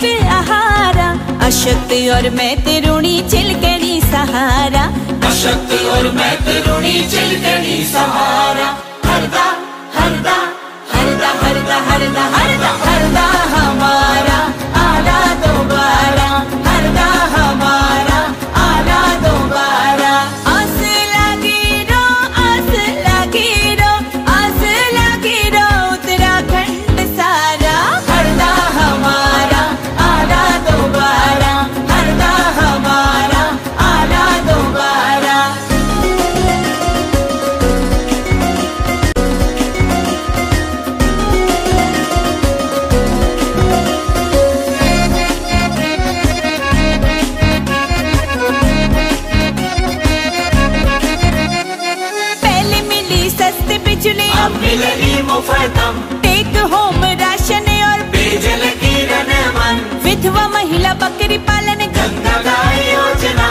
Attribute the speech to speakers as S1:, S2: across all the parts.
S1: कृष्ण आहारा। अशक्ति और मैं तिरुणी चिलकनी सहारा।
S2: अशक्ति और मैं तिरुणी चिलकनी सहारा हरदा हरदा हरदा हरदा हरदा हरदा
S1: हरदा हमारा। टेक होम राशन और
S2: पेयजल की रनमन
S1: विधवा महिला बकरी पालन
S2: गंगा गाय योजना।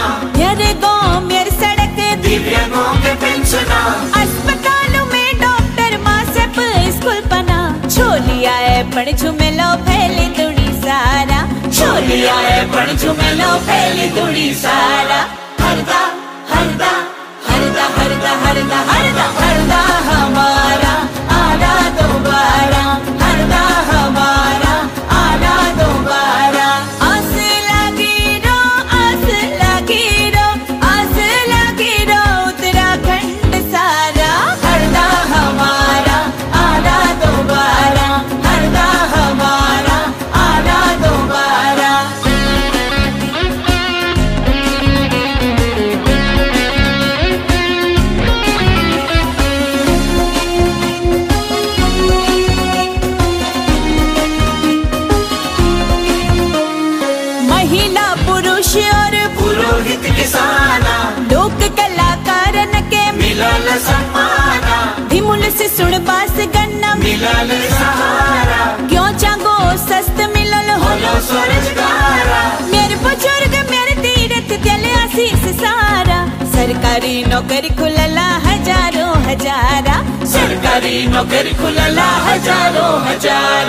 S1: गाँव मेरे सड़क।
S2: दिव्यांगों के पेंशना।
S1: अस्पतालों में डॉक्टर माँ सब स्कूल बना। छोलिया है पण झुमे लो फैली दुड़ी सारा।
S2: छोलिया है पण झुमे लो फैली दुड़ी सारा। हरदा हरदा हरदा हरदा हरदा हरदा
S1: हरदा। लोक कलाकारन के
S2: मिलल
S1: से सुन बास गन्ना
S2: मिलल सहारा।
S1: क्यों चांगो सस्त मिलल हो?
S2: स्वरोजगारा
S1: मेरे बुज़ुर्ग मेरे तीरथ चले आशीष सारा। सरकारी नौकरी खुलला हज़ारों हजारा।
S2: सरकारी नौकरी खुलला हज़ारों हजारा।